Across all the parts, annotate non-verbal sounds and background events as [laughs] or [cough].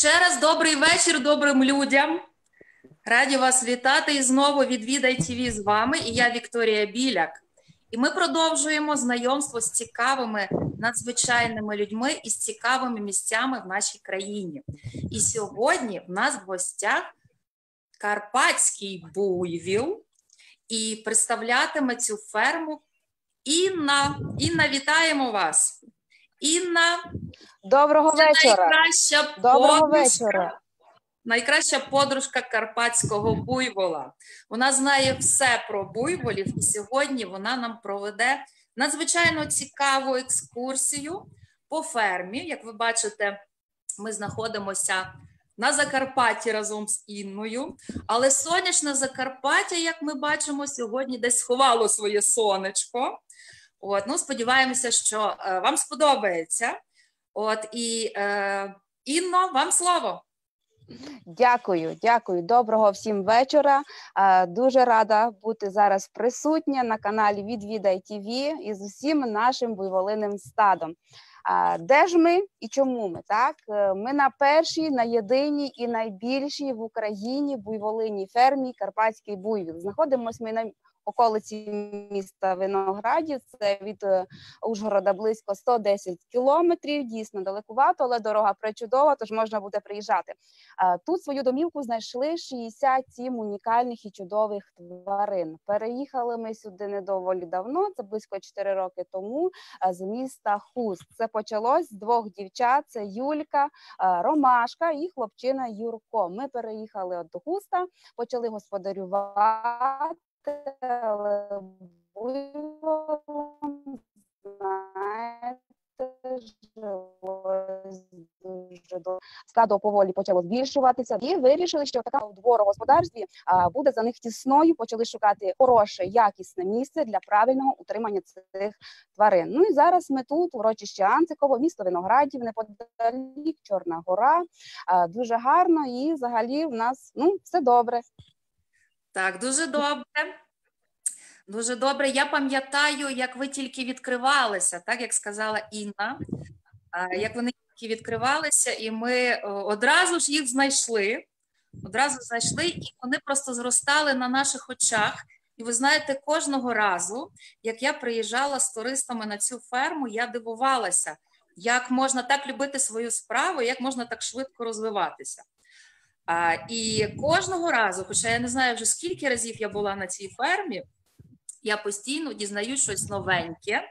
Ще раз добрий вечір добрим людям. Раді вас вітати і знову відвідай ТВ з вами. І я Вікторія Біляк. І ми продовжуємо знайомство з цікавими надзвичайними людьми і з цікавими місцями в нашій країні. І сьогодні в нас в гостях Карпатський буйвіл і представлятиме цю ферму Інна. Інна, вітаємо вас. Інна Доброго це вечора. найкраща Доброго подружка, вечора. найкраща подружка карпатського буйвола. Вона знає все про буйволів, і сьогодні вона нам проведе надзвичайно цікаву екскурсію по фермі. Як ви бачите, ми знаходимося на Закарпатті разом з Інною, але сонячне Закарпаття, як ми бачимо, сьогодні десь сховало своє сонечко. От, ну, сподіваємося, що е, вам сподобається. От і е, Інно, вам слово. Дякую, дякую. Доброго всім вечора. Е, Дуже рада бути зараз присутня на каналі Відвідай ТВ із усім нашим буйволиним стадом. А Де ж ми і чому ми? Так Е, ми на першій, на єдиній і найбільшій в Україні буйволиній фермі Карпатський буйвіл. Знаходимося ми на околиці міста Виноградів. Це від е, Ужгорода близько 110 кілометрів. Дійсно далекувато, але дорога пречудова, тож можна буде приїжджати. А, Тут свою домівку знайшли 67 унікальних і чудових тварин. Переїхали ми сюди не доволі давно, це близько 4 роки тому. З міста Хуст. Це почалось з двох дівчат: це Юлька, Ромашка і хлопчина Юрко. Ми переїхали до Хуста, почали господарювати. Але буйволом, знаєте, дуже. Стадо поволі почало збільшуватися і вирішили, що така в дворогосподарстві буде за них тісною. Почали шукати хороше, якісне місце для правильного утримання цих тварин. Ну і зараз ми тут, урочище Анциково, місто Виноградів, неподалік Чорна Гора. Дуже гарно і взагалі в нас ну все добре. Так, дуже добре. Дуже добре. Я пам'ятаю, як ви тільки відкривалися, так як сказала Інна, як вони тільки відкривалися, і ми одразу ж їх знайшли. Одразу знайшли, і вони просто зростали на наших очах. І ви знаєте, кожного разу, як я приїжджала з туристами на цю ферму, я дивувалася, як можна так любити свою справу, як можна так швидко розвиватися. А, і кожного разу, хоча я не знаю вже скільки разів я була на цій фермі, я постійно дізнаюсь щось новеньке,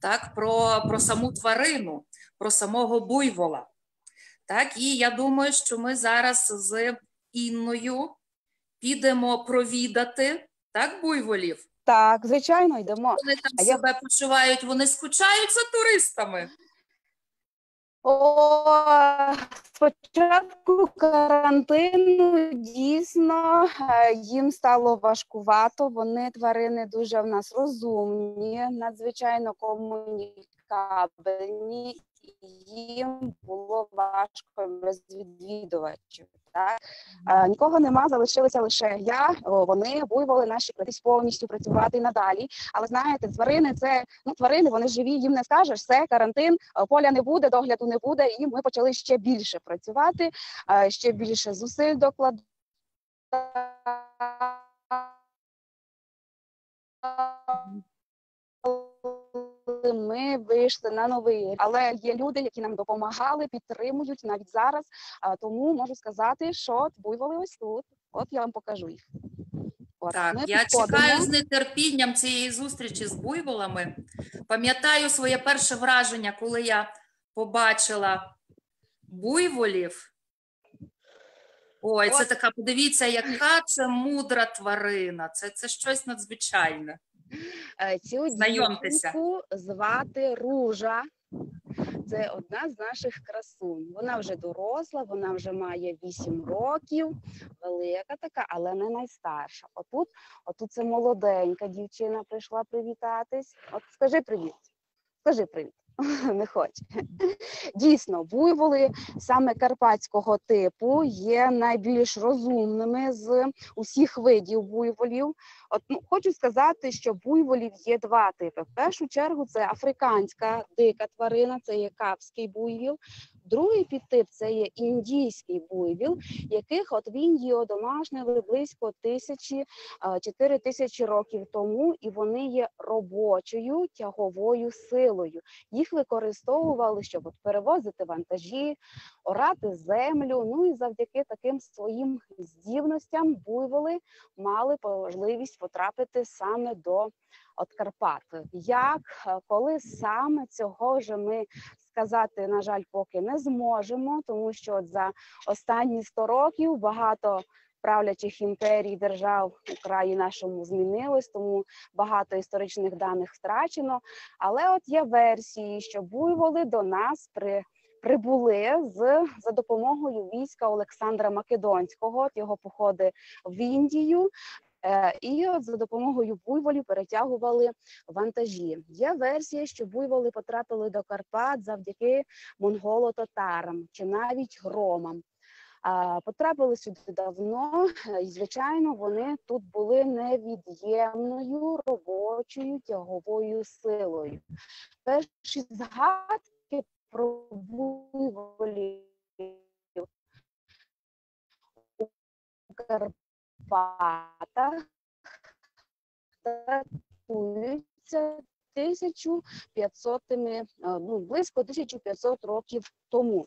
так, про, про саму тварину, про самого буйвола. Так, і я думаю, що ми зараз з Інною підемо провідати так, буйволів. Так, звичайно, йдемо. Вони там А я- себе почувають, вони скучають за туристами. О, спочатку карантину дійсно е, їм стало важкувато. Вони тварини дуже в нас розумні, надзвичайно комунікабельні. Їм було важко без відвідувачів. Так Е, нікого нема, залишилися лише я. о, Вони буйволи наші кладись повністю працювати і надалі. Але знаєте, тварини це ну тварини, вони живі, їм не скажеш, все, карантин, поля не буде, догляду не буде, і ми почали ще більше працювати, ще більше зусиль докладати. Ми вийшли на новий, рівень. але є люди, які нам допомагали, підтримують навіть зараз. Тому можу сказати, що от буйволи ось тут. От я вам покажу їх. От, Так, я підходимо. чекаю з нетерпінням цієї зустрічі з буйволами. Пам'ятаю своє перше враження, коли я побачила буйволів. Ой, це така, подивіться, яка це мудра тварина. Це, це щось надзвичайне. Е, Цю Знайомтеся. дівчинку звати Ружа. Це одна з наших красунь. Вона вже доросла, вона вже має 8 років, велика така, але не найстарша. Отут, отут це молоденька дівчина прийшла привітатись. От скажи привіт. Скажи привіт. [laughs] Не хоче. Дійсно, буйволи саме карпатського типу є найбільш розумними з усіх видів буйволів. От ну хочу сказати, що буйволів є два типи. В першу чергу це африканська дика тварина, це є капський буйвіл. Другий підтип це є індійський буйвіл, яких от в Індії одомашнили близько тисячі чотири тисячі років тому, і вони є робочою тяговою силою. Їх використовували, щоб от перевозити вантажі, орати землю. Ну і завдяки таким своїм здібностям буйволи мали можливість потрапити саме до от Карпат. Як е, коли саме цього вже ми сказати, на жаль, поки не зможемо, тому що от за останні 100 років багато. Правлячих імперій держав у краї нашому змінилось, тому багато історичних даних втрачено. Але от є версії, що буйволи до нас при прибули з за допомогою війська Олександра Македонського. Його походи в Індію. Е, і за допомогою буйволів перетягували вантажі. Є версія, що буйволи потрапили до Карпат завдяки монголо-татарам чи навіть громам. Потрапили сюди давно, і звичайно, вони тут були невід'ємною робочою тяговою силою. Перші згадки про буйволів у Карпатах датуються 1500 ну близько 1500 років тому.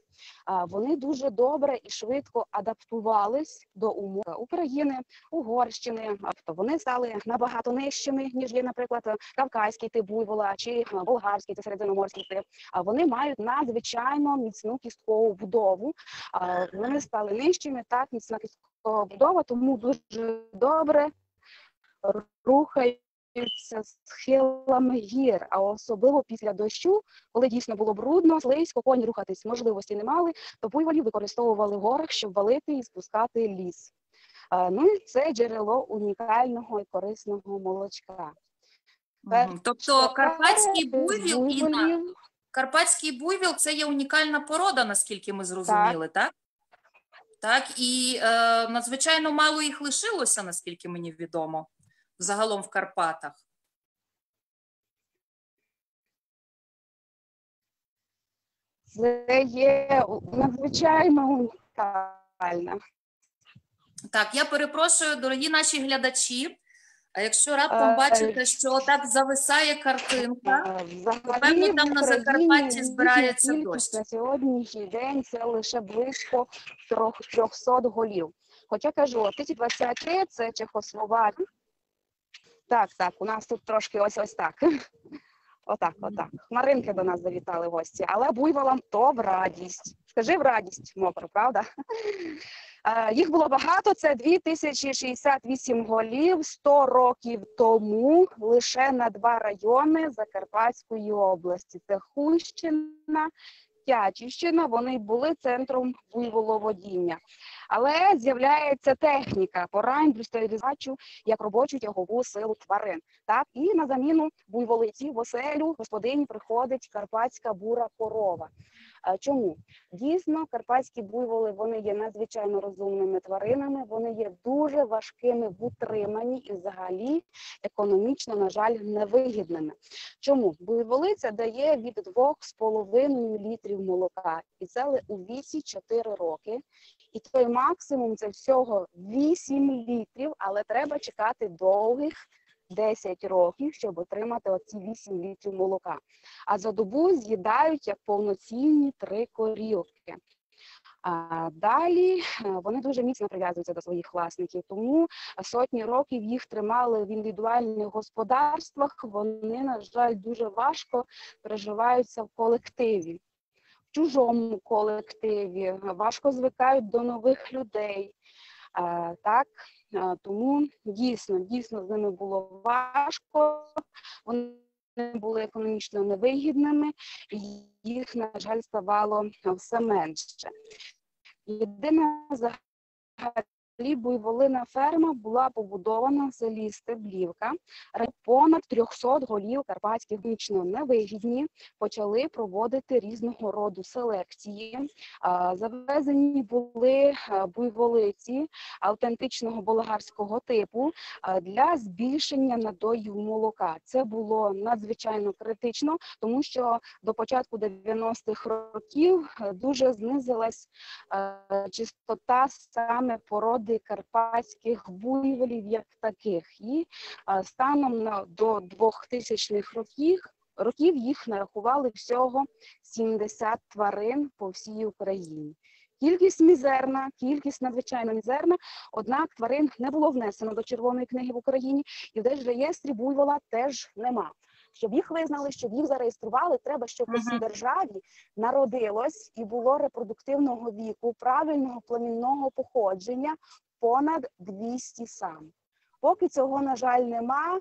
Вони дуже добре і швидко адаптувались до умов України, Угорщини. Тобто вони стали набагато нижчими ніж є, наприклад, кавказький тип буйвола чи болгарський, це середземноморський тип. Вони мають надзвичайно міцну кісткову будову. Вони стали нижчими, так міцна кісткова будова, тому дуже добре рухають схилами гір, а особливо після дощу, коли дійсно було брудно, слизько, коні рухатись можливості не мали, то буйволів використовували горах, щоб валити і спускати ліс. Ну і це джерело унікального і корисного молочка. Тобто карпатський буйвіл і карпатський буйвіл це є унікальна порода, наскільки ми зрозуміли, так? Так, так? і е, надзвичайно мало їх лишилося, наскільки мені відомо загалом в Карпатах? Це є надзвичайно унікально. Так, я перепрошую, дорогі наші глядачі. А якщо раптом е, бачите, що так зависає картинка, е, то певно там на Закарпатті збирається дощ. На сьогоднішній день це лише близько 300 голів. Хоча кажу, 1023 – це Чехословакія, так, так, у нас тут трошки ось ось так. [laughs] Отак, отак. Хмаринки до нас завітали гості, але буйволам то в радість. Скажи в радість, мокро, правда? Їх було багато, це 2068 голів 100 років тому лише на два райони Закарпатської області. Це Хущина Тячівщина, вони були центром буйволоводіння. Але з'являється техніка, пора індустріалізацію як робочу тягову силу тварин. Так, І на заміну буйволиці в оселю господині приходить карпатська бура корова. Чому дійсно карпатські буйволи вони є надзвичайно розумними тваринами, вони є дуже важкими в утриманні і, взагалі, економічно, на жаль, невигідними. Чому буйволиця дає від 2,5 літрів молока, і це у віці 4 роки. І той максимум це всього 8 літрів, але треба чекати довгих 10 років, щоб отримати оці 8 літрів молока. А за добу з'їдають як повноцінні три корівки. А далі е, вони дуже міцно прив'язуються до своїх власників, тому сотні років їх тримали в індивідуальних господарствах. Вони, на жаль, дуже важко переживаються в колективі, в чужому колективі, важко звикають до нових людей. Так, тому дійсно, дійсно з ними було важко. Вони були економічно невигідними, і їх, на жаль, ставало все менше. Єдина буйволина ферма була побудована в селі Стеблівка. Понад 300 голів карпатських вічно невигідні почали проводити різного роду селекції. Завезені були буйволиці автентичного болгарського типу для збільшення надоїв молока. Це було надзвичайно критично, тому що до початку 90-х років е, дуже знизилась е, чистота саме породи карпатських буйволів як таких. І станом на до 2000-х років років їх нарахували всього 70 тварин по всій Україні. Кількість мізерна, кількість надзвичайно мізерна. Однак тварин не було внесено до Червоної книги в Україні, і в держреєстрі буйвола теж нема. Щоб їх визнали, щоб їх зареєстрували, треба, щоб у цій державі народилось і було репродуктивного віку, правильного племінного походження понад 200 сам. Поки цього, на жаль, нема.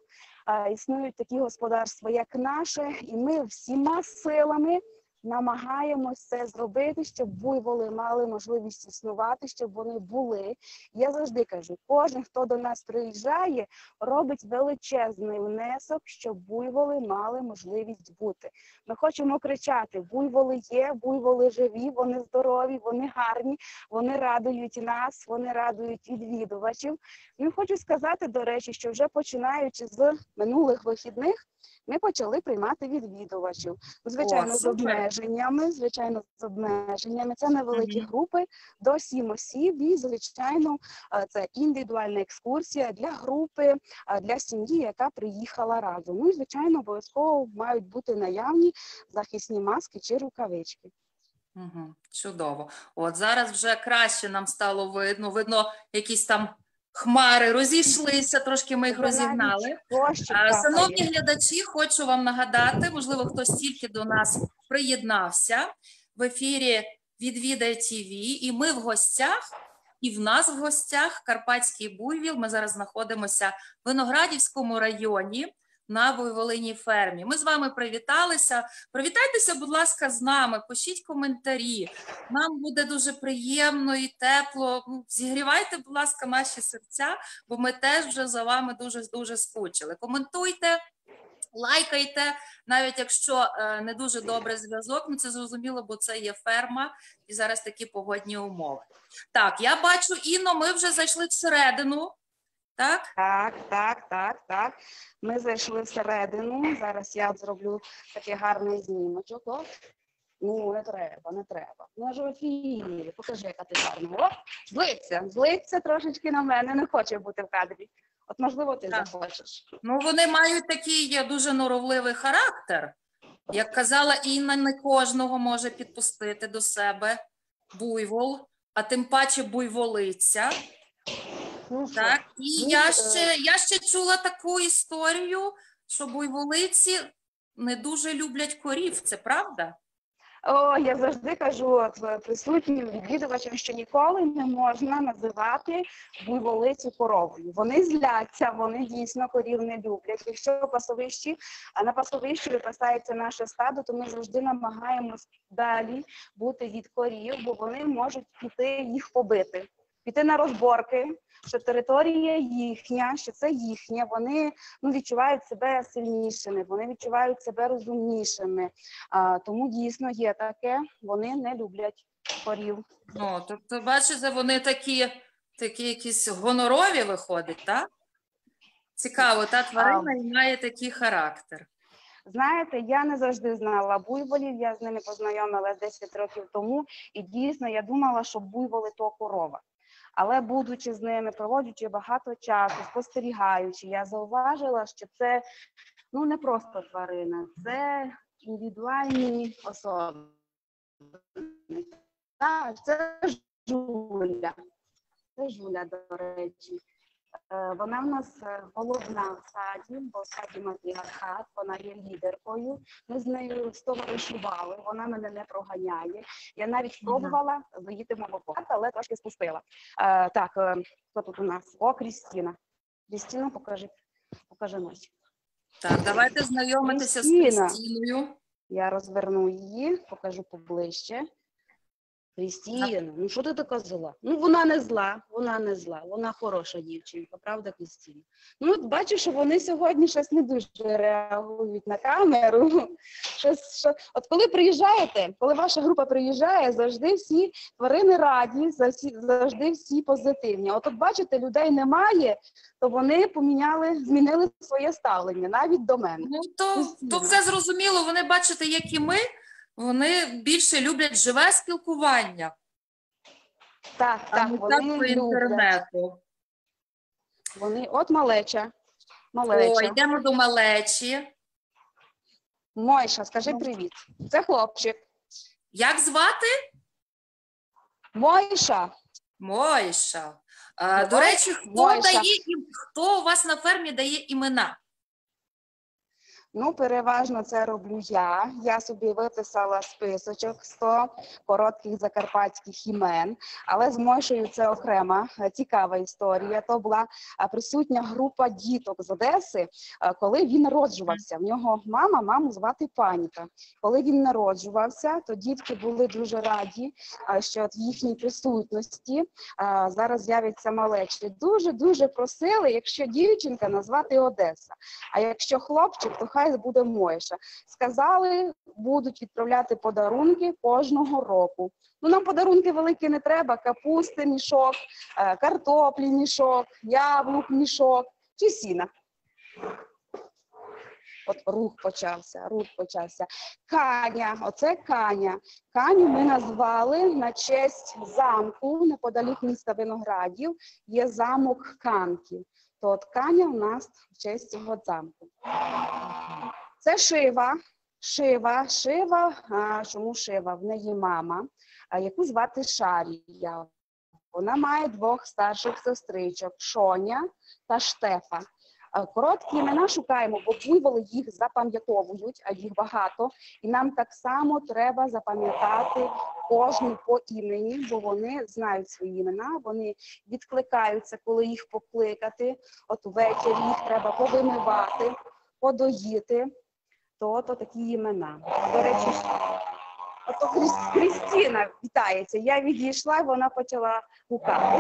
Існують такі господарства, як наше, і ми всіма силами намагаємось це зробити, щоб буйволи мали можливість існувати, щоб вони були. Я завжди кажу: кожен, хто до нас приїжджає, робить величезний внесок, щоб буйволи мали можливість бути. Ми хочемо кричати: буйволи є, буйволи живі, вони здорові, вони гарні, вони радують нас, вони радують відвідувачів. Ну, хочу сказати, до речі, що вже починаючи з минулих вихідних. Ми почали приймати відвідувачів. Звичайно, О, з обмеженнями. Звичайно, з обмеженнями. Це невеликі Мгм. групи до сім осіб. І звичайно, це індивідуальна екскурсія для групи, для сім'ї, яка приїхала разом. Ну і звичайно, обов'язково мають бути наявні захисні маски чи рукавички. Угу, чудово. От зараз вже краще нам стало видно. Видно, якісь там хмари розійшлися, трошки ми їх розігнали. Шановні глядачі, хочу вам нагадати, можливо, хтось тільки до нас приєднався в ефірі Відвідай ТВ, і ми в гостях, і в нас в гостях Карпатський буйвіл. Ми зараз знаходимося в Виноградівському районі на Буйволиній фермі. Ми з вами привіталися. Привітайтеся, будь ласка, з нами, пишіть коментарі. Нам буде дуже приємно і тепло. Ну, Зігрівайте, будь ласка, наші серця, бо ми теж вже за вами дуже дуже скучили. Коментуйте, лайкайте, навіть якщо е, не дуже добре зв'язок. Ну це зрозуміло, бо це є ферма і зараз такі погодні умови. Так, я бачу, Інно, ми вже зайшли всередину. Так, Так, так, так, так. Ми зайшли всередину. Зараз я зроблю такий гарний знімочок. О. Ну, не треба, не треба. Ну, ж в. Покажи, яка ти гарна. О, злиться, злиться трошечки на мене, не хоче бути в кадрі. От, можливо, ти Так. захочеш. ну вони мають такий дуже норовливий характер. Як казала Інна, не кожного може підпустити до себе буйвол, а тим паче буйволиця. Ну. Так, і Ну, я е, ще, я ще чула таку історію, що буйволиці не дуже люблять корів. Це правда? О, я завжди кажу е, присутнім відвідувачам, що ніколи не можна називати буйволицю коровою. Вони зляться, вони дійсно корів не люблять. Якщо пасовищі, а на пасовищі випасається наше стадо, то ми завжди намагаємось далі бути від корів, бо вони можуть піти їх побити, піти на розборки. Що територія їхня, що це їхнє, вони ну відчувають себе сильнішими, вони відчувають себе розумнішими. А, тому дійсно є таке, вони не люблять корів. Ну, тобто, бачите, вони такі, такі якісь гонорові виходять, так? Цікаво, та тварина і має такий характер. Знаєте, я не завжди знала буйволів, я з ними познайомилася 10 років тому, і дійсно я думала, що буйволи то корова. Але будучи з ними, проводячи багато часу, спостерігаючи, я зауважила, що це ну не просто тварина, це індивідуальні особи. Так, це жуля. Це жуля, до речі. Е, Вона в нас е, головна в саді, бо в саді матріархат, вона є лідеркою. Ми з нею стоваришували, вона мене не проганяє. Я навіть Мгм. пробувала доїти молоко, але трошки спустила. Е, так, е, хто тут у нас? О, Крістіна. Крістіна, покажи, покажи носик. Так, давайте знайомитися з. Кристіною. Я розверну її, покажу поближче. Крістіна, ну що ти така зла? Ну вона не зла, вона не зла, вона хороша дівчинка, правда, Крістіна? Ну, от бачу, що вони сьогодні щось не дуже реагують на камеру. [laughs] Щось, що... От коли приїжджаєте, коли ваша група приїжджає, завжди всі тварини раді, завжди всі позитивні. От, от бачите, людей немає, то вони поміняли, змінили своє ставлення навіть до мене. Ну то, то все зрозуміло. Вони бачите, як і ми, вони більше люблять живе спілкування, Так, а так, не так по вони інтернету. Вони, от малеча. О, йдемо до малечі. Мойша, скажи привіт. Це хлопчик. Як звати? Мойша. Мойша. А, Ну, до речі, хто Мойша. дає хто у вас на фермі дає імена? Ну, переважно це роблю я. Я собі виписала списочок 100 коротких закарпатських імен, але з Мойшею це окрема е, цікава історія. То була е, присутня група діток з Одеси, е, коли він народжувався. В нього мама, маму звати Паніка. Коли він народжувався, то дітки були дуже раді, що в їхній присутності зараз з'явиться малечі. Дуже дуже просили, якщо дівчинка назвати Одеса. А якщо хлопчик, то хай буде Мойша. Сказали, будуть відправляти подарунки кожного року. Ну нам подарунки великі не треба: капусти, мішок, е, картоплі, мішок, яблук, мішок чи сіна. От рух почався, рух почався. Каня, оце Каня. Каню ми назвали на честь замку неподалік міста Виноградів. Є замок Канки. То тканя Каня у нас в честь цього замку. Це Шива. Шива, Шива. А, чому Шива? В неї мама, а, яку звати Шарія. Вона має двох старших сестричок Шоня та Штефа. А, Короткі імена шукаємо, бо буйволи їх запам'ятовують, а їх багато. І нам так само треба запам'ятати кожну по імені, бо вони знають свої імена, вони відкликаються, коли їх покликати. От ввечері їх треба повимивати, подоїти. То, то такі імена. До речі, ото Крістіна вітається. Я відійшла, вона почала гукати.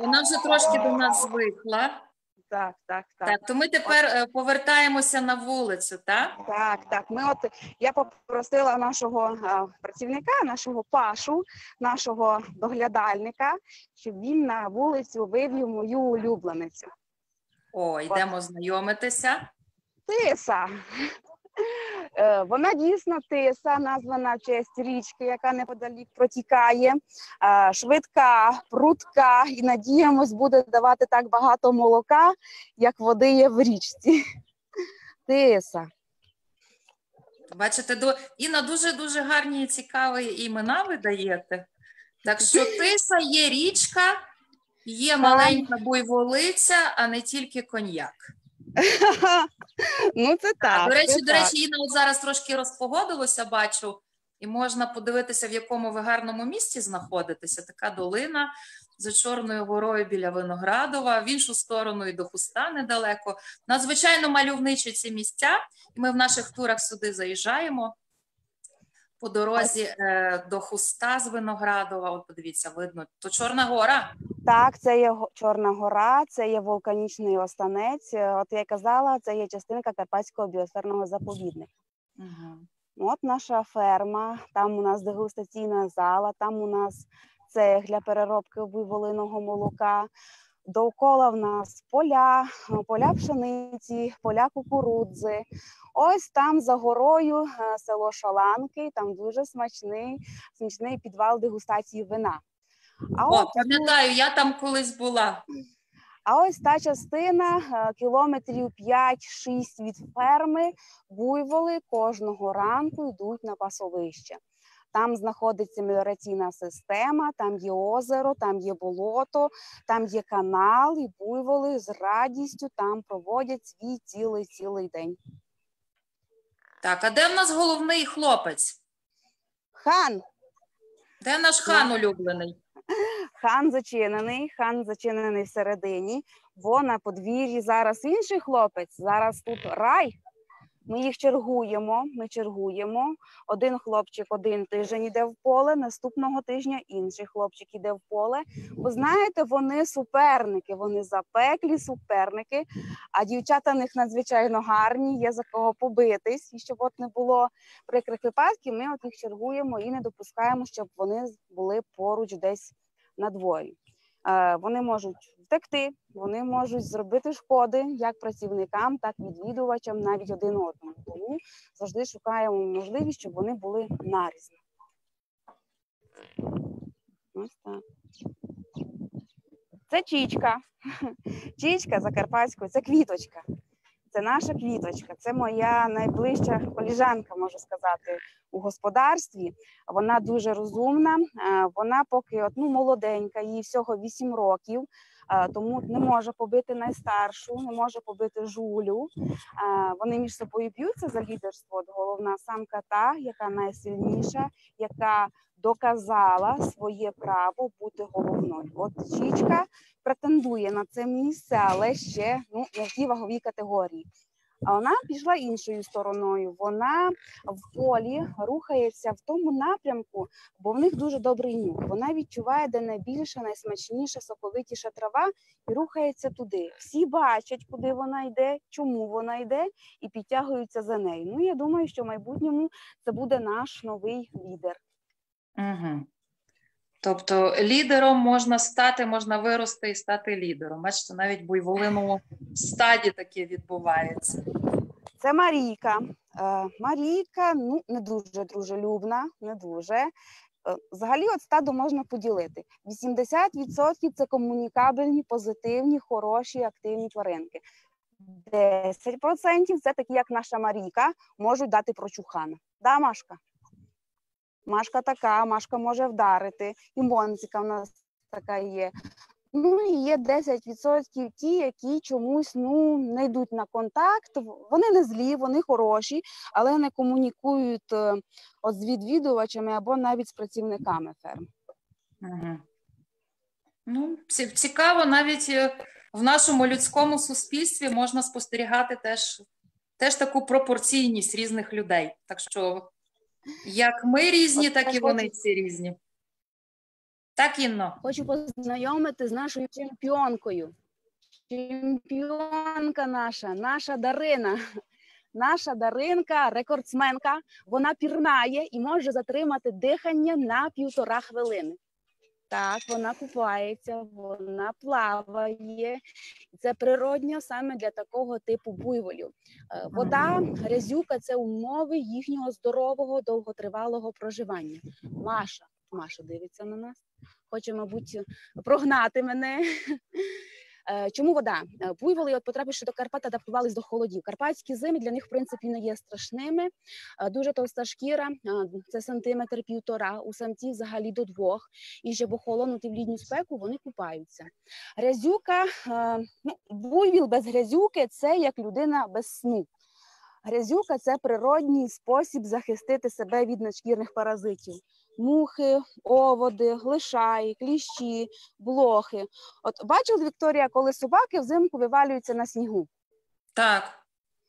Вона вже трошки до нас звикла. Так, так, так. Так, то ми тепер е, повертаємося на вулицю, так? Так, так. Ми от я попросила нашого а, працівника, нашого пашу, нашого доглядальника, щоб він на вулицю вивів мою улюбленицю. О, йдемо знайомитися. Тиса. Е, Вона дійсно тиса, названа в честь річки, яка неподалік протікає. Е, Швидка, прутка, і надіємось, буде давати так багато молока, як води є в річці. Тиса. Бачите, Інна дуже дуже гарні і цікаві імена ви даєте. Так що тиса є річка, є маленька буйволиця, а не тільки коньяк. Ну, це так. до речі, до речі, Інна от зараз трошки розпогодилося, бачу, і можна подивитися, в якому ви гарному місці знаходитеся. Така долина за Чорною горою біля Виноградова, в іншу сторону і до Хуста недалеко. Надзвичайно мальовничі ці місця, і ми в наших турах сюди заїжджаємо. По дорозі е, до Хуста з Виноградова, от подивіться, видно, то Чорна гора. Так, це є Чорна гора, це є вулканічний останець. Е, От я казала, це є частинка Карпатського біосферного заповідника. Угу. От наша ферма, там у нас дегустаційна зала, там у нас цех для переробки буйволиного молока. Довкола в нас поля, е, поля пшениці, поля кукурудзи. Ось там за горою е, село Шаланки, там дуже смачний, смачний підвал дегустації вина. А О, от пам'ятаю, я там колись була. а ось та частина е, кілометрів 5-6 від ферми буйволи кожного ранку йдуть на пасовище. Там знаходиться меліораційна система, там є озеро, там є болото, там є канал, і буйволи з радістю там проводять свій цілий цілий день. Так, а де в нас головний хлопець? Хан, Де наш хан улюблений? Хан зачинений, хан зачинений всередині, бо на подвір'ї зараз інший хлопець. Зараз тут рай. Ми їх чергуємо. Ми чергуємо. Один хлопчик один тиждень йде в поле, наступного тижня інший хлопчик іде в поле. Бо знаєте, вони суперники, вони запеклі суперники, а дівчата в них надзвичайно гарні, є за кого побитись. І щоб от не було прикрих випадків, ми от їх чергуємо і не допускаємо, щоб вони були поруч десь на дворі. Е, Вони можуть втекти, вони можуть зробити шкоди як працівникам, так і відвідувачам, навіть один одному. Тому завжди шукаємо можливість, щоб вони були нарізні. Ось так. Це чічка. [laughs] Чічка закарпатською, це квіточка. Це наша квіточка, це моя найближча коліжанка, можу сказати, у господарстві. Вона дуже розумна. е, Вона поки от, ну, молоденька, їй всього 8 років, тому не може побити найстаршу, не може побити жулю. Е, Вони між собою б'ються за лідерство. Головна самка та, яка найсильніша, яка доказала своє право бути головною. От Чічка претендує на це місце, але ще ну, які вагові категорії. А вона пішла іншою стороною. Вона в полі рухається в тому напрямку, бо в них дуже добрий нюх. Вона відчуває, де найбільша, найсмачніша, соковитіша трава, і рухається туди. Всі бачать, куди вона йде, чому вона йде, і підтягуються за нею. Ну я думаю, що в майбутньому це буде наш новий лідер. Угу. Тобто лідером можна стати, можна вирости і стати лідером. Бачите, навіть в буйволиному стаді таке відбувається. Це Марійка. Е, Марійка ну не дуже дружелюбна, не дуже. Е, Взагалі, от стадо можна поділити. 80% це комунікабельні, позитивні, хороші, активні тваринки. 10% це такі, як наша Марійка, можуть дати прочухана. Да, Машка? Машка така, Машка може вдарити, і Монцика в нас така є. Ну і є 10% ті, які чомусь ну не йдуть на контакт. Вони не злі, вони хороші, але не комунікують е, от з відвідувачами або навіть з працівниками ферм. Ну, цікаво, навіть е, в нашому людському суспільстві можна спостерігати теж, теж таку пропорційність різних людей. Так що, як ми різні, так і вони всі різні. Так, Інно. Хочу познайомити з нашою чемпіонкою. Чемпіонка наша, наша Дарина. Наша Даринка, рекордсменка, вона пірнає і може затримати дихання на півтора хвилини. Так, вона купається, вона плаває. Це природньо саме для такого типу буйволів. Е, Вода, грязюка це умови їхнього здорового довготривалого проживання. Маша, Маша дивиться на нас, хоче, мабуть, прогнати мене. Е, Чому вода? Е, Буйволи, от потрапивши до Карпат, адаптувались до холодів. Карпатські зими для них, в принципі, не є страшними. Е, Дуже товста шкіра, це сантиметр півтора, у самців взагалі до двох. І щоб охолонути в літню спеку, вони купаються. Грязюка, ну, буйвіл без грязюки це як людина без сну. Грязюка це природній спосіб захистити себе від надшкірних паразитів. Мухи, оводи, лишаї, кліщі, блохи. От бачила Вікторія, коли собаки взимку вивалюються на снігу. Так.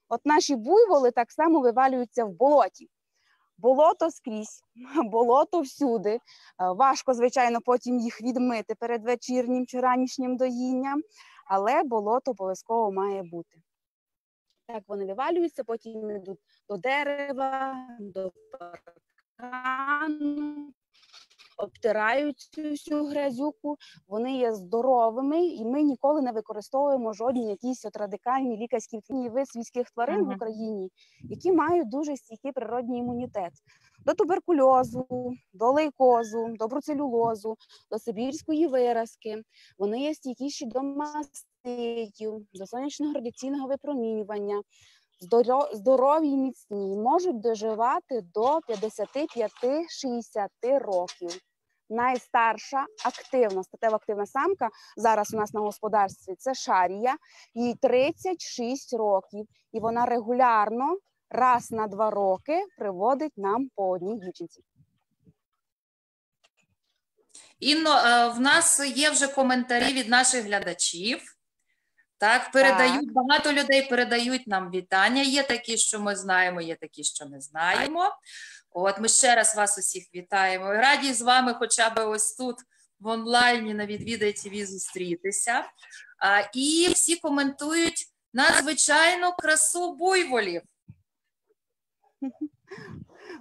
От наші буйволи так само вивалюються в болоті. Болото скрізь, [laughs] болото всюди. Е, Важко, звичайно, потім їх відмити перед вечірнім чи ранішнім доїнням, але болото обов'язково має бути. Так вони вивалюються, потім йдуть до дерева, до паркану, обтирають цю всю грязюку, вони є здоровими, і ми ніколи не використовуємо жодні якісь от радикальні лікарські вид свійських тварин в Україні, які мають дуже стійкий природній імунітет. До туберкульозу, до лейкозу, до бруцелюлозу, до сибірської виразки. Вони є стійкіші до маститів, до сонячного радіаційного випромінювання, здорові і міцні, можуть доживати до 55-60 років. Найстарша активна статево активна самка зараз у нас на господарстві це шарія, їй 36 років, і вона регулярно раз на два роки приводить нам по одній дівчинці. Інно, е, в нас є вже коментарі від наших глядачів. Так, передають багато людей передають нам вітання. Є такі, що ми знаємо, є такі, що не знаємо. От ми ще раз вас усіх вітаємо. І Раді з вами, хоча б ось тут в онлайні на відвідай ТВ зустрітися. А, І всі коментують надзвичайну красу буйволів.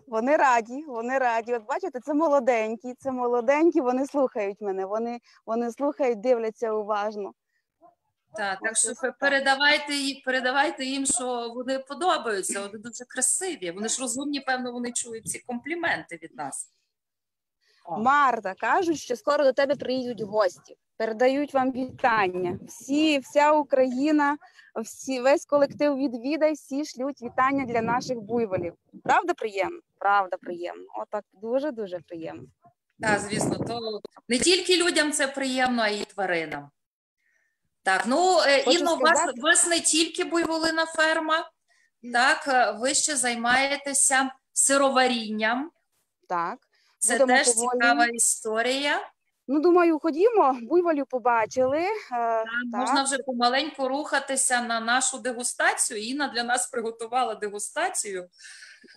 Вони раді, вони раді. От бачите, це молоденькі, це молоденькі, вони слухають мене, вони, вони слухають, дивляться уважно. Так, так що передавайте, ї- передавайте їм, що вони подобаються, вони дуже красиві. Вони ж розумні, певно, вони чують ці компліменти від нас. Марта, кажуть, що скоро до тебе приїдуть гості, передають вам вітання. Всі, вся Україна, всі, весь колектив відвідай, всі шлють вітання для наших буйволів. Правда приємно? Правда, приємно. Отак дуже дуже приємно. Так, звісно, то не тільки людям це приємно, а й тваринам. Так, ну е, Хочу Інно, у вас, у вас не тільки буйволина ферма, так, е, ви ще займаєтеся сироварінням. Так. Це Будемо теж поволі. цікава історія. Ну, думаю, ходімо, буйволів побачили. е, Так, так. Можна вже помаленьку рухатися на нашу дегустацію. Інна для нас приготувала дегустацію.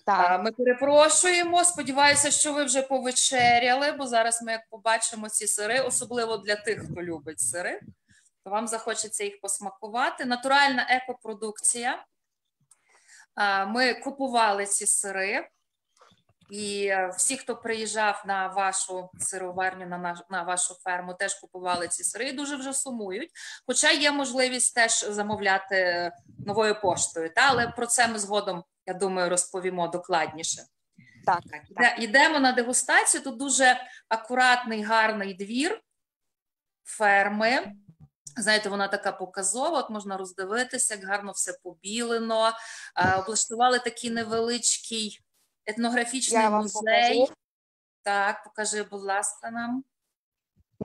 Так. Ми перепрошуємо. Сподіваюся, що ви вже повечеряли, бо зараз ми як побачимо ці сири, особливо для тих, хто любить сири, то вам захочеться їх посмакувати. Натуральна екопродукція. Ми купували ці сири. І е, всі, хто приїжджав на вашу сироварню, на, наш, на вашу ферму, теж купували ці сири і дуже вже сумують. Хоча є можливість теж замовляти новою поштою. Та? Але про це ми згодом, я думаю, розповімо докладніше. Так, Так, Йдемо на дегустацію. Тут дуже акуратний, гарний двір ферми. Знаєте, вона така показова, от можна роздивитися, як гарно все побілено. Е, Облаштували такий невеличкий етнографічний Я вам музей. покажу. Так, покажи, будь ласка, нам.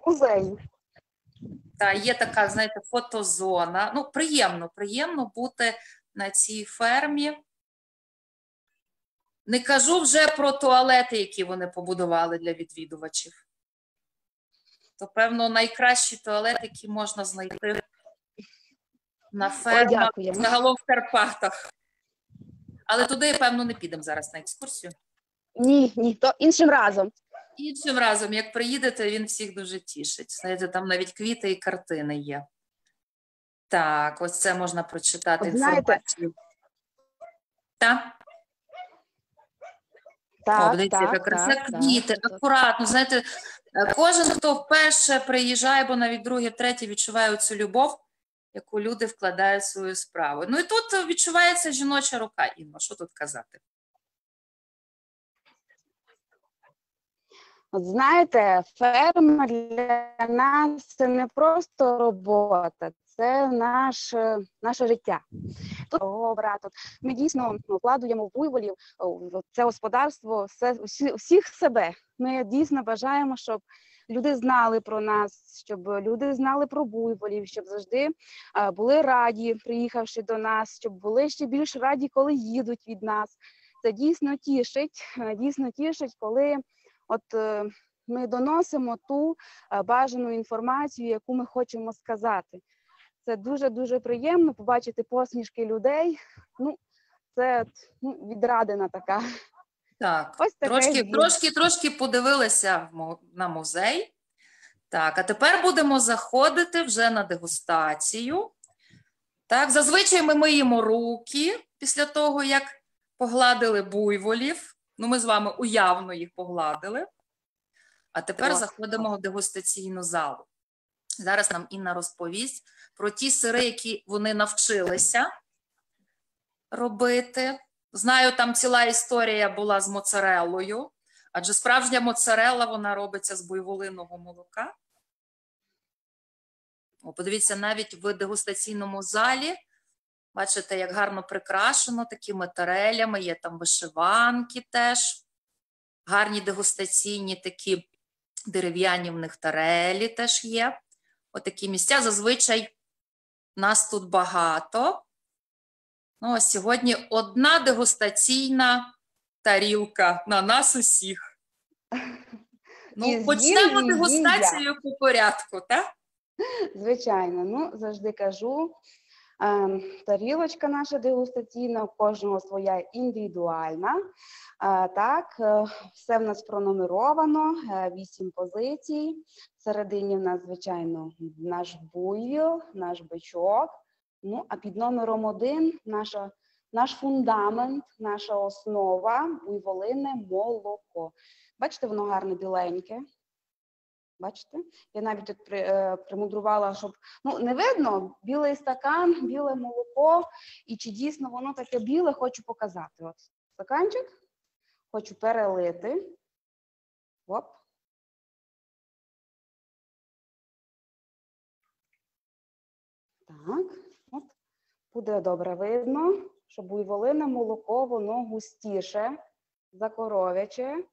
музей. Та є така, знаєте, фотозона. Ну, приємно, приємно бути на цій фермі. Не кажу вже про туалети, які вони побудували для відвідувачів. То, певно, найкращий туалет, який можна знайти на фермах, дякуємо. загалом в Карпатах. Але туди, певно, не підемо зараз на екскурсію. Ні, ні, то іншим разом. Іншим разом, як приїдете, він всіх дуже тішить. Знаєте, там навіть квіти і картини є. Так, ось це можна прочитати інформацію. Так, Так, О, так, яка краса так, квіти, так. акуратно. Знаєте, кожен, хто вперше приїжджає, бо навіть друге, третє відчуває цю любов, яку люди вкладають в свою справу. Ну і тут відчувається жіноча рука, Інно, що тут казати? От знаєте, ферма для нас це не просто робота, це наш, наше життя. Тут тут ми дійсно ну, вкладуємо в буйволів це господарство, все, всіх себе. Ми дійсно бажаємо, щоб люди знали про нас, щоб люди знали про буйволів, щоб завжди е, були раді, приїхавши до нас, щоб були ще більш раді, коли їдуть від нас. Це дійсно тішить, е, дійсно тішить, коли от е, ми доносимо ту бажану інформацію, яку ми хочемо сказати. Це дуже дуже приємно побачити посмішки людей. Ну, це ну, відрадина така. Так, Ось трошки, звіт. трошки, трошки подивилися на музей. Так, а тепер будемо заходити вже на дегустацію. Так, зазвичай ми миємо руки після того, як погладили буйволів. Ну, ми з вами уявно їх погладили. А тепер Так. заходимо в дегустаційну залу. Зараз нам Інна розповість про ті сири, які вони навчилися робити. Знаю, там ціла історія була з моцареллою, адже справжня моцарелла вона робиться з буйволиного молока. О, подивіться, навіть в дегустаційному залі. Бачите, як гарно прикрашено такими тарелями, є там вишиванки теж. Гарні дегустаційні такі дерев'яні в них тарелі теж є. Отакі місця. Зазвичай нас тут багато. Ну, ось сьогодні одна дегустаційна тарілка на нас усіх. [laughs] Ну, почнемо дегустацію по порядку, так? Звичайно, ну завжди кажу. Ем, тарілочка наша дегустаційна, у кожного своя індивідуальна. Е, так, е, все в нас пронумеровано, вісім позицій. Всередині в нас, звичайно, наш буйвіл, наш бичок. Ну, а під номером один наша, наш фундамент, наша основа буйволине молоко. Бачите, воно гарне біленьке. Бачите? Я навіть тут при, е, примудрувала, щоб ну не видно білий стакан, біле молоко, і чи дійсно воно таке біле, хочу показати. От стаканчик, хочу перелити. Оп. Так, от буде добре видно, що буйволине молоко, воно густіше, закоровяче.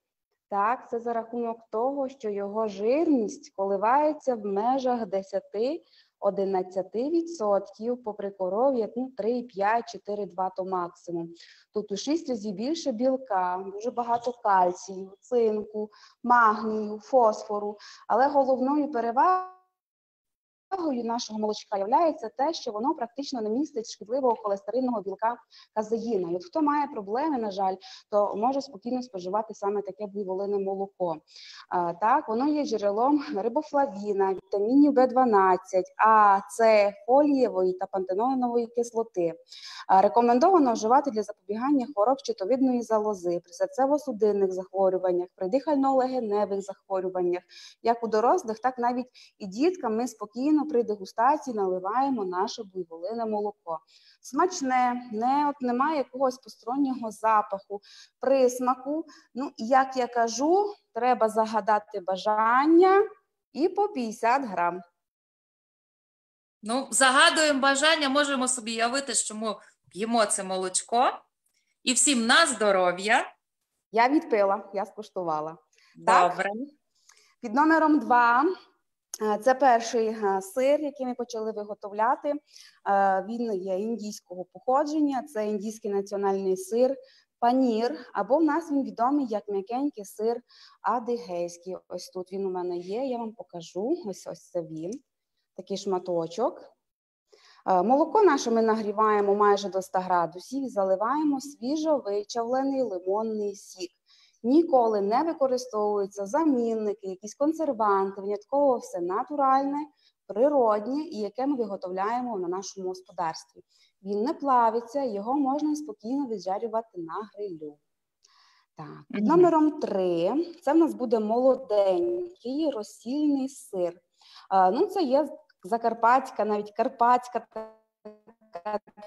Так, це за рахунок того, що його жирність коливається в межах 10-11%, попри коров'я ну, 3,5-4,2 то максимум. Тут у 6 разів більше білка, дуже багато кальцію, цинку, магнію, фосфору, але головною перевагою Перевагою нашого молочка є те, що воно практично не містить шкідливого холестеринного білка казеїна. І от хто має проблеми, на жаль, то може спокійно споживати саме таке буйволине молоко. А, так, воно є джерелом рибофлавіна, вітамінів В12, А, С, фолієвої та пантенонової кислоти. Рекомендовано вживати для запобігання хвороб щитовидної залози, при серцево-судинних захворюваннях, при дихально-легеневих захворюваннях, як у дорослих, так навіть і діткам ми спокійно при дегустації наливаємо наше буйволине молоко. Смачне, не от немає якогось постороннього запаху, присмаку. Ну, як я кажу, треба загадати бажання і по 50 грам. Ну, загадуємо бажання, можемо собі явити, що ми п'ємо це молочко. І всім на здоров'я. Я відпила, я скуштувала. Добре. Так? Під номером 2 Е, це перший е, сир, який ми почали виготовляти. Е, він є індійського походження, це індійський національний сир, панір, або в нас він відомий як м'якенький сир адигейський. Ось тут він у мене є, я вам покажу. Ось ось це він, такий шматочок. Молоко наше ми нагріваємо майже до 100 градусів і заливаємо свіжо вичавлений лимонний сік ніколи не використовуються замінники, якісь консерванти, винятково все натуральне, природнє і яке ми виготовляємо на нашому господарстві. Він не плавиться, його можна спокійно віджарювати на грилю. Так, під номером три це в нас буде молоденький розсільний сир. А, ну, Це є закарпатська, навіть карпатська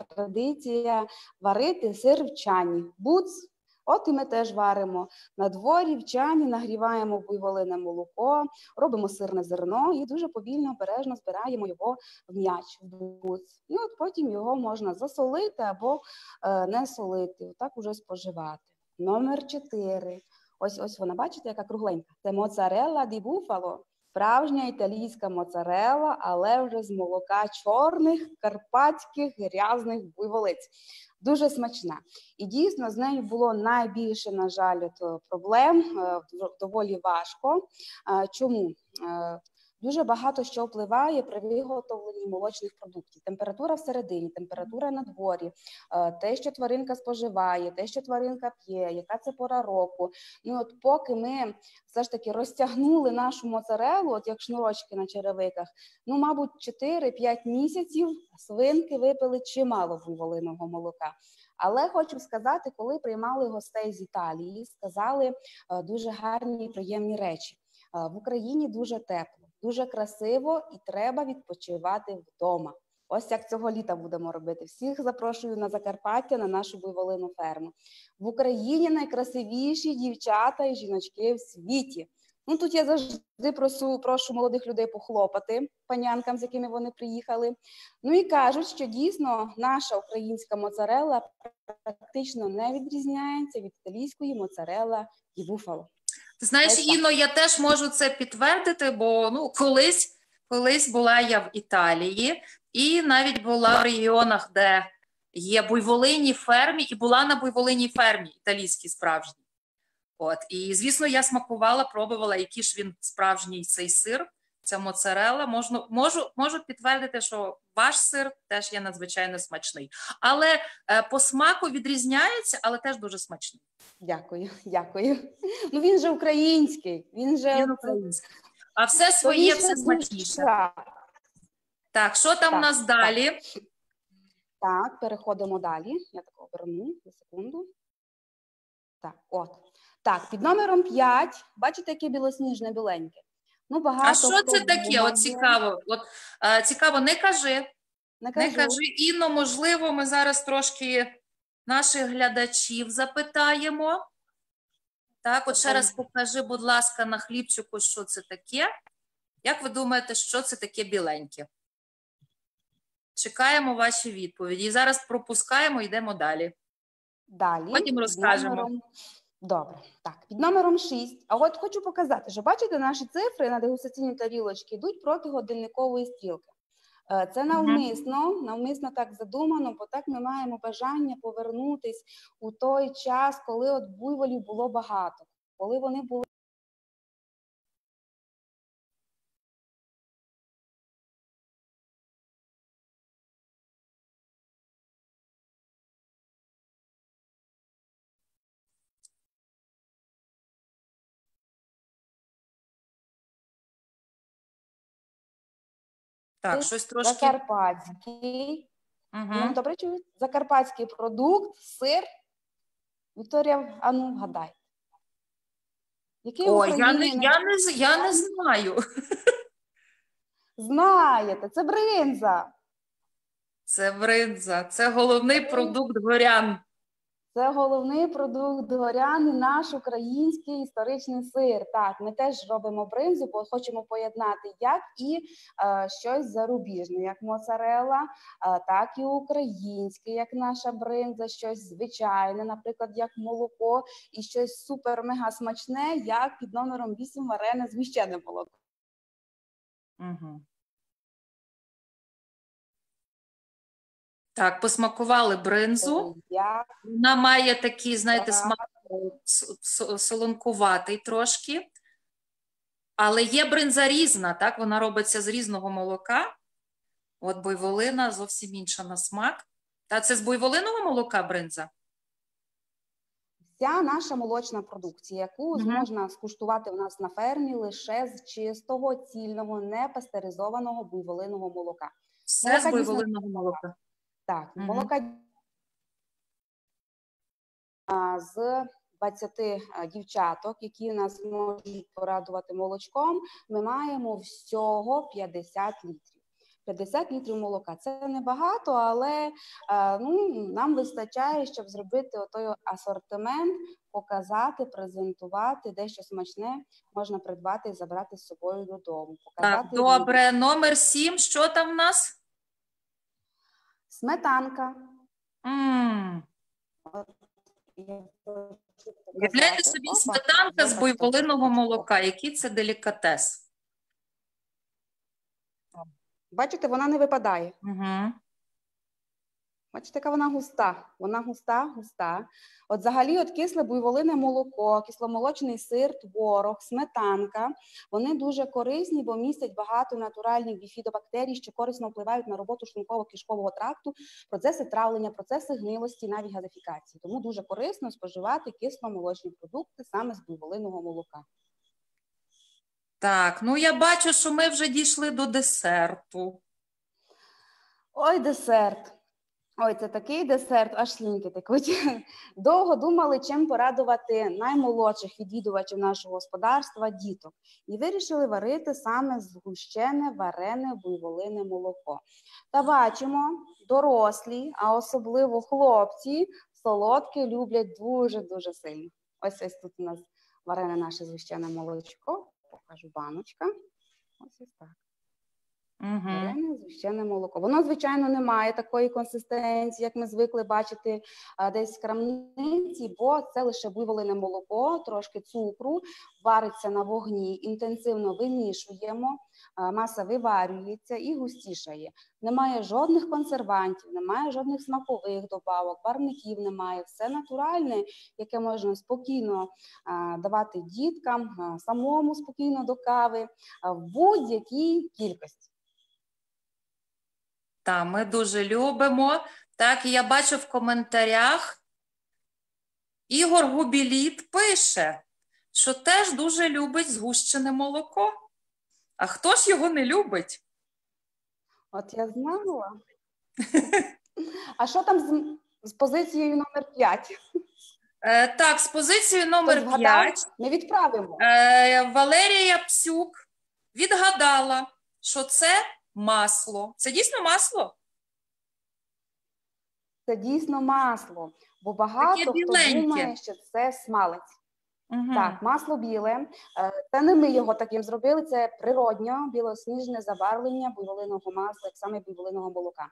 традиція варити сир в чані. Буц От і ми теж варимо на дворі, в чані, нагріваємо буйволине молоко, робимо сирне зерно і дуже повільно, обережно збираємо його в м'яч, в буц. І от потім його можна засолити або е, не солити, отак уже споживати. Номер 4. Ось ось вона, бачите, яка кругленька. Це моцарелла ді буфало. Справжня італійська моцарела, але вже з молока чорних, карпатських грязних буйволиць дуже смачна. І дійсно з нею було найбільше, на жаль, проблем е, доволі важко. Чому? Дуже багато що впливає при виготовленні молочних продуктів. Температура всередині, температура на дворі, е, те, що тваринка споживає, те, що тваринка п'є, яка це пора року. І от поки ми все ж таки розтягнули нашу моцарелу, от як шнурочки на черевиках, ну, мабуть, 4-5 місяців свинки випили чимало буйволиного молока. Але хочу сказати, коли приймали гостей з Італії, сказали е, дуже гарні приємні речі. Е, в Україні дуже тепло дуже красиво і треба відпочивати вдома. Ось як цього літа будемо робити. Всіх запрошую на Закарпаття на нашу буйволину ферму. В Україні найкрасивіші дівчата і жіночки в світі. Ну тут я завжди прошу, прошу молодих людей похлопати панянкам, з якими вони приїхали. Ну і кажуть, що дійсно наша українська моцарела практично не відрізняється від італійської моцарела і буфало. Ти знаєш, Інно, я теж можу це підтвердити, бо ну колись колись була я в Італії і навіть була в регіонах, де є буйволинні фермі, і була на буйволинній фермі італійській справжній. От, і звісно, я смакувала, пробувала, який ж він справжній цей сир. Це моцарелла. Можу, можу, можу підтвердити, що ваш сир теж є надзвичайно смачний. Але е, по смаку відрізняється, але теж дуже смачний. Дякую, дякую. Ну він же український, він же Він український. А все своє, все смачніше. Так, що там у нас так. далі? Так, переходимо далі. Я так оберну за секунду. Так, от. Так, під номером 5, бачите, яке білосніжне біленьке. Ну, багато А що це таке? От цікаво. От е, цікаво, не кажи. Не Не кажи, Інно, можливо, ми зараз трошки наших глядачів запитаємо. Так, от ще раз покажи, будь ласка, на хлібчику, що це таке. Як ви думаєте, що це таке біленьке? Чекаємо ваші відповіді. І зараз пропускаємо, йдемо далі. Далі. Потім розкажемо. Добре, так, під номером 6. А от хочу показати, що бачите, наші цифри на дегустаційній тарілочці йдуть проти годинникової стрілки. Е, Це навмисно, навмисно так задумано, бо так ми маємо бажання повернутись у той час, коли от буйволів було багато, коли вони були. Так, щось трошки. Закарпатський. Угу. Ну, добре чують? Закарпатський продукт, сир. Вікторія, а ну вгадай. Який О, я не, я, не, я не знаю. знаєте, це бринза. Це бринза, це головний продукт горян. Це головний продукт горяни, наш український історичний сир. Так, ми теж робимо бринзу, бо хочемо поєднати як і е, щось зарубіжне, як моцарела, е, так і українське, як наша бринза, щось звичайне, наприклад, як молоко, і щось супер-мега смачне, як під номером 8 варене зміщене молоко. Угу. Так, посмакували бринзу. Я Вона має такий, знаєте, смак е, солонкуватий трошки. Але є бринза різна, так? Вона робиться з різного молока. От буйволина зовсім інша на смак. Та це з буйволиного молока бринза? Вся наша молочна продукція, яку Мгм. можна скуштувати у нас на фермі лише з чистого, цільного, непастеризованого буйволиного молока. Все Молока з дійсно буйволиного молока. Так, Мгм. молока з 20 дівчаток, які нас можуть порадувати молочком, ми маємо всього 50 літрів. 50 літрів молока це небагато, але ну, нам вистачає, щоб зробити отой асортимент, показати, презентувати дещо смачне можна придбати і забрати з собою додому. Показати Так, добре. Номер сім. Що там в нас? Сметанка. Я хочу собі Опа, сметанка з буйволиного молока. Який це делікатес? Бачите, вона не випадає. Угу. Бачите, яка вона густа. Вона густа, густа. От взагалі, от кисле буйволине молоко, кисломолочний сир, творог, сметанка. Вони дуже корисні, бо містять багато натуральних біфідобактерій, що корисно впливають на роботу шлунково-кишкового тракту, процеси травлення, процеси гнилості, навіть газифікації. Тому дуже корисно споживати кисломолочні продукти саме з буйволиного молока. Так, ну я бачу, що ми вже дійшли до десерту. Ой, десерт. Ой, це такий десерт, аж слінки текуть. [laughs] Довго думали, чим порадувати наймолодших відвідувачів нашого господарства діток. І вирішили варити саме згущене варене буйволине молоко. Та бачимо, дорослі, а особливо хлопці, солодке люблять дуже-дуже сильно. Ось ось тут у нас варене наше згущене молочко. Покажу баночка. Ось ось так. Угу. Згущене молоко. Воно, звичайно, не має такої консистенції, як ми звикли бачити а, десь в крамниці, бо це лише виволене молоко, трошки цукру, вариться на вогні, інтенсивно вимішуємо, а, маса виварюється і густішає. Немає жодних консервантів, немає жодних смакових добавок, барвників немає. Все натуральне, яке можна спокійно давати діткам, самому спокійно до кави в будь-якій кількості. Так, ми дуже любимо. Так, і я бачу в коментарях. Ігор Губіліт пише, що теж дуже любить згущене молоко. А хто ж його не любить? От я знала. А що там з, з позицією номер 5? Е, так, з позицією номер 5 Ми відправимо. е, Валерія Псюк відгадала, що це масло. Це дійсно масло? Це дійсно масло, бо багато хто біленьке. думає, що це смалець. Угу. Так, масло біле. Е, Це не ми його таким зробили. Це природньо білосніжне забарвлення буйволиного масла, як саме буйволиного молока. Е,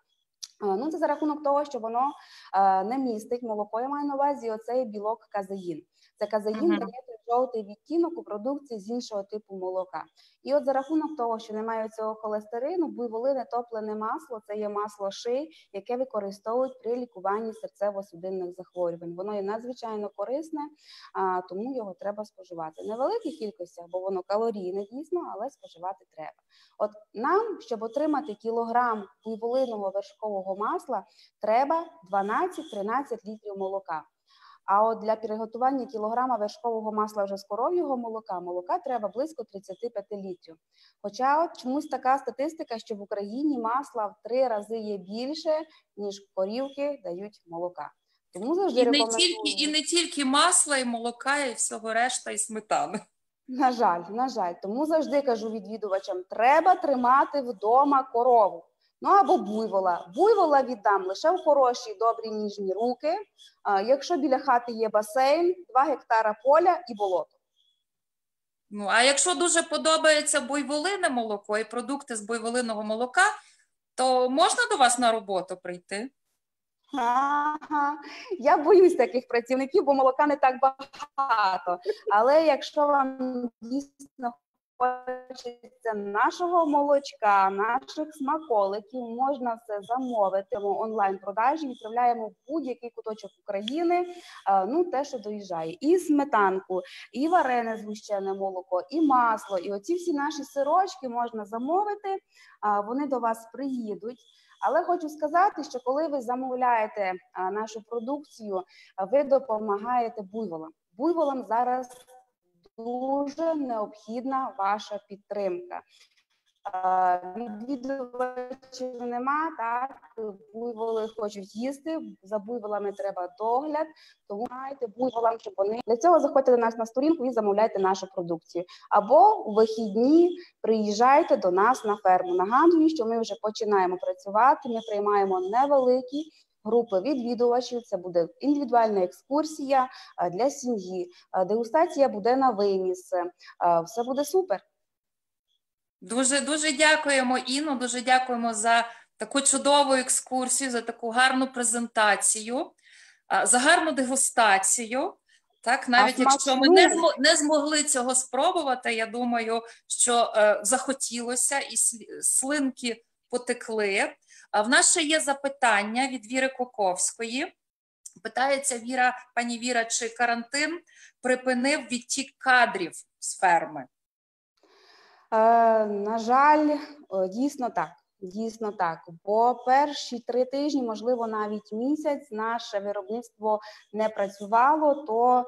Ну, це за рахунок того, що воно е, не містить молоко. Я маю на увазі оцей білок казеїн. Це казеїн Мгм. дає той жовтий відтінок у продукції з іншого типу молока. І от за рахунок того, що немає цього холестерину, буйволине топлене масло це є масло ши, яке використовують при лікуванні серцево-судинних захворювань. Воно є надзвичайно корисне, а, тому його треба споживати. Не в великих кількостях, бо воно калорійне дійсно, але споживати треба. От нам, щоб отримати кілограм буйволиного вершкового масла, треба 12-13 літрів молока. А от для приготування кілограма вершкового масла вже з коров'ього молока, молока треба близько 35 літрів. Хоча от чомусь така статистика, що в Україні масла в три рази є більше, ніж корівки дають молока. Тому завжди І не, рекомендую. тільки, і не тільки масла, і молока, і всього решта, і сметани. На жаль, на жаль, тому завжди кажу відвідувачам: треба тримати вдома корову. Ну або буйвола. Буйвола віддам лише в хороші, добрі ніжні руки. Якщо біля хати є басейн, 2 гектара поля і болото. Ну, а якщо дуже подобається буйволине молоко і продукти з буйволиного молока, то можна до вас на роботу прийти? Ага. Я боюсь таких працівників, бо молока не так багато. Але якщо вам дійсно хочеться нашого молочка, наших смаколиків, можна все замовити онлайн-продажі. Відправляємо в будь-який куточок України. е, Ну, те, що доїжджає, і сметанку, і варене згущене молоко, і масло. І оці всі наші сирочки можна замовити. Вони до вас приїдуть. Але хочу сказати, що коли ви замовляєте нашу продукцію, ви допомагаєте буйволам. Буйволам зараз дуже необхідна ваша підтримка. А, Відвідувачів нема, так буйволи хочуть їсти. За буйволами треба догляд. Тому майте буйволам, щоб вони для цього заходьте до нас на сторінку і замовляйте нашу продукцію. Або у вихідні приїжджайте до нас на ферму. Нагадую, що ми вже починаємо працювати. Ми приймаємо невеликі групи відвідувачів. Це буде індивідуальна екскурсія е, для сім'ї. Е, Дегустація буде на виніс. Е, Все буде супер. Дуже дуже дякуємо, Інно, дуже дякуємо за таку чудову екскурсію, за таку гарну презентацію, за гарну дегустацію. Так, навіть А якщо ми не, змо- не змогли цього спробувати, я думаю, що е, захотілося і слинки потекли. В нас ще є запитання від Віри Коковської. Питається Віра, пані Віра, чи карантин припинив відтік кадрів з ферми? Е, на жаль, е, дійсно так. Дійсно так. Бо перші три тижні, можливо, навіть місяць, наше виробництво не працювало. То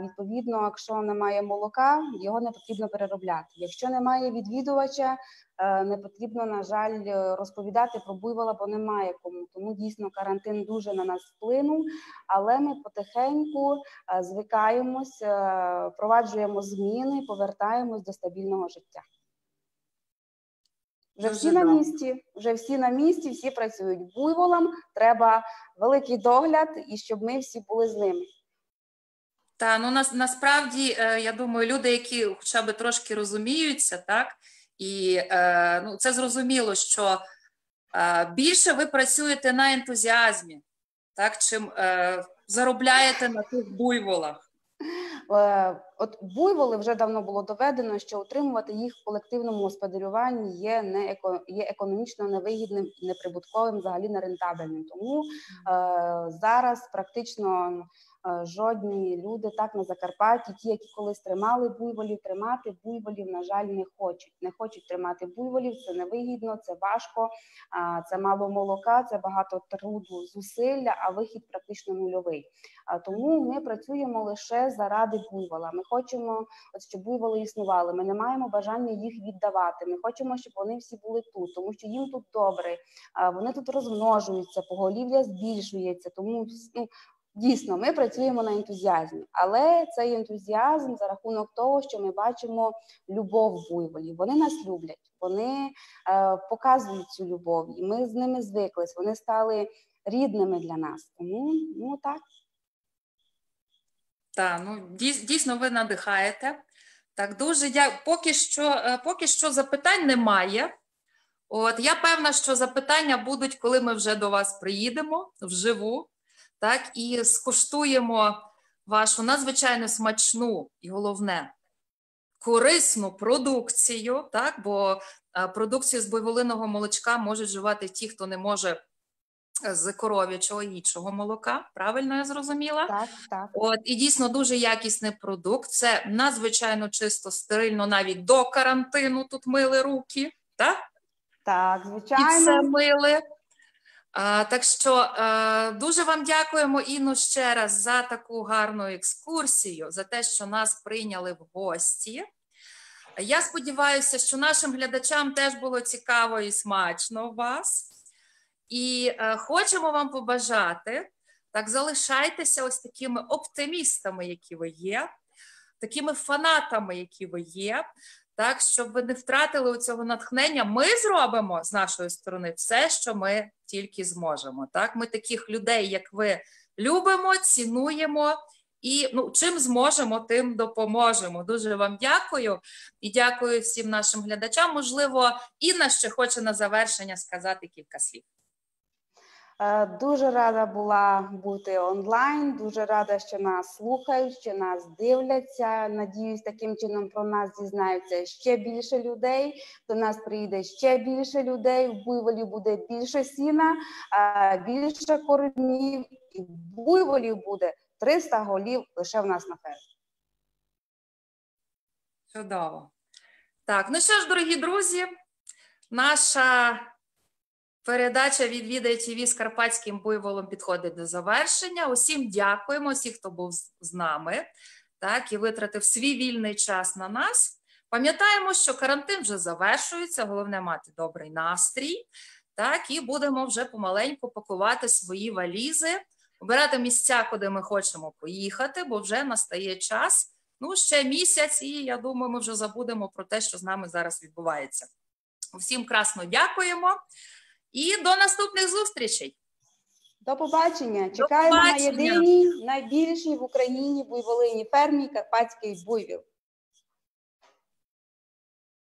відповідно, якщо немає молока, його не потрібно переробляти. Якщо немає відвідувача, е, не потрібно, на жаль, розповідати про буйвола, бо немає кому. Тому дійсно карантин дуже на нас вплинув. Але ми потихеньку е, звикаємось, е, впроваджуємо зміни, повертаємось до стабільного життя. Вже всі на місці, вже всі на місці, всі працюють буйволам. Треба великий догляд, і щоб ми всі були з ними. Та ну нас насправді е, я думаю, люди, які хоча б трошки розуміються, так І е, ну, це зрозуміло, що е, більше ви працюєте на ентузіазмі, так, чим е, заробляєте на тих буйволах. Е, от буйволи вже давно було доведено, що утримувати їх в колективному господарюванні є не еко, є економічно невигідним і неприбутковим, взагалі не рентабельним. Тому е, зараз практично жодні люди так на Закарпатті, ті, які колись тримали буйволів, тримати буйволів, на жаль, не хочуть. Не хочуть тримати буйволів, це невигідно, це важко, це мало молока, це багато труду, зусилля, а вихід практично нульовий. Тому ми працюємо лише заради буйвола. Ми хочемо, от щоб буйволи існували. Ми не маємо бажання їх віддавати. Ми хочемо, щоб вони всі були тут, тому що їм тут добре. Вони тут розмножуються, поголів'я збільшується. Тому ну, Дійсно, ми працюємо на ентузіазмі, але цей ентузіазм за рахунок того, що ми бачимо любов буйволів. Вони нас люблять, вони е, показують цю любов, і ми з ними звиклись. Вони стали рідними для нас. Тому ну так. Так, ну дійсно ви надихаєте. Так, дуже дякую. Поки що, е, поки що запитань немає. От я певна, що запитання будуть, коли ми вже до вас приїдемо вживу так і скуштуємо вашу надзвичайно смачну і головне корисну продукцію, так, бо е, продукцію з бойволиного молочка можуть вживати ті, хто не може. З коров'ячого іншого молока, правильно я зрозуміла? Так, так. От і дійсно дуже якісний продукт. Це надзвичайно чисто, стерильно, навіть до карантину тут мили руки, так? Так, звичайно. І все мили. Так що е, дуже вам дякуємо, Інну, ще раз за таку гарну екскурсію, за те, що нас прийняли в гості. Я сподіваюся, що нашим глядачам теж було цікаво і смачно у вас. І е, хочемо вам побажати, так залишайтеся ось такими оптимістами, які ви є, такими фанатами, які ви є так щоб ви не втратили у цього натхнення. Ми зробимо з нашої сторони все, що ми тільки зможемо. Так, ми таких людей, як ви, любимо, цінуємо. І ну, чим зможемо, тим допоможемо. Дуже вам дякую і дякую всім нашим глядачам. Можливо, Інна ще хоче на завершення сказати кілька слів. Е, дуже рада була бути онлайн. Дуже рада, що нас слухають, що нас дивляться. Надіюсь, таким чином про нас дізнаються ще більше людей. До нас приїде ще більше людей. В буйволі буде більше сіна, більше коренів, і буйволів буде 300 голів лише в нас на фермі. Чудово. Так, ну що ж, дорогі друзі, наша Передача «Відвідай ТВ з Карпатським буйволом підходить до завершення. Усім дякуємо, всі, хто був з нами, так і витратив свій вільний час на нас. Пам'ятаємо, що карантин вже завершується, головне мати добрий настрій. Так, і будемо вже помаленьку пакувати свої валізи, обирати місця, куди ми хочемо поїхати, бо вже настає час. Ну, ще місяць, і я думаю, ми вже забудемо про те, що з нами зараз відбувається. Всім красно дякуємо. І до наступних зустрічей. До побачення. Чекаємо на єдиній найбільшій в Україні буйволині фермі Карпатський буйвіл.